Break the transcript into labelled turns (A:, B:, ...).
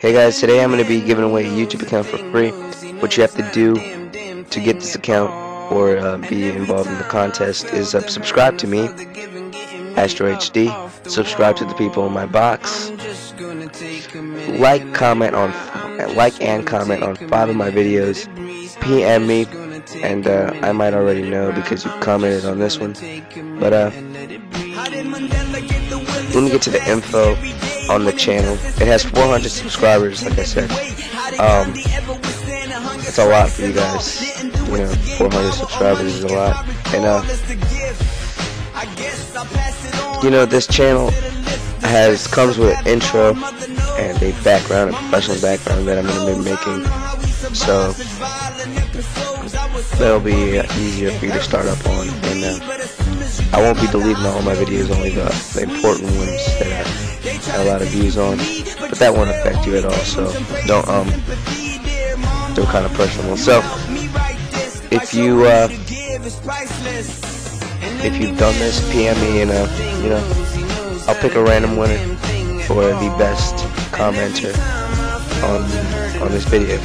A: Hey guys, today I'm going to be giving away a YouTube account for free. What you have to do to get this account or uh, be involved in the contest is uh, subscribe to me, Aztro HD, subscribe to the people in my box, like, comment on, like and comment on five of my videos, PM me, and uh, I might already know because you commented on this one, but uh, let me get to the info on the channel. It has 400 subscribers, like I said. Um, it's a lot for you guys. You know, 400 subscribers is a lot. And, uh, you know, this channel has comes with intro and a background, a professional background that I'm going to be making. So, that'll be easier for you to start up on. And, uh, I won't be deleting all my videos, only the, the important ones that I have a lot of views on. But that won't affect you at all, so don't um don't kind of personal. So if you uh, if you've done this, PM me and uh, you know I'll pick a random winner for the best commenter on on this video.